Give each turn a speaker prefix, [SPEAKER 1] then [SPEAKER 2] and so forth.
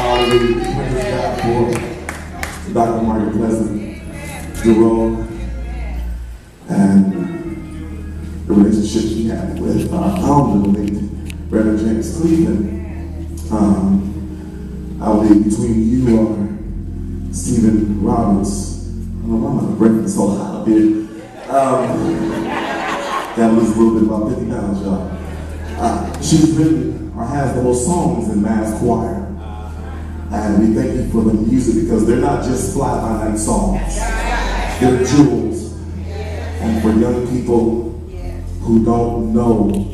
[SPEAKER 1] really praise God for Dr. Margaret Pleasant, Douroux, and the relationship he had with our founder, late Reverend James Cleveland. Um, I believe between you or Stephen Roberts, I don't know why breath is so hot up. Um, that was a little bit about 50 pounds, y'all. Uh, she's written or has the most songs in mass choir. And we thank you for the music because they're not just fly by night songs. They're jewels. And for young people who don't know